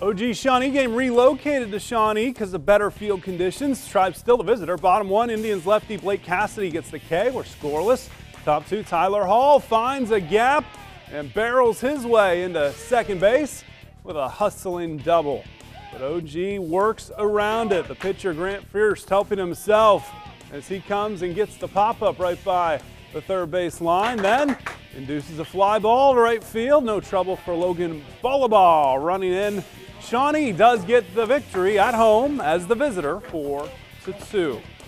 OG Shawnee game relocated to Shawnee because of better field conditions. Tribe still the visitor. Bottom one, Indians lefty Blake Cassidy gets the K. We're scoreless. Top two, Tyler Hall finds a gap and barrels his way into second base with a hustling double. But OG works around it. The pitcher Grant Fierce helping himself as he comes and gets the pop up right by the third base line. Then induces a fly ball to right field. No trouble for Logan Ballaball running in. Shawnee does get the victory at home as the visitor, 4 to 2.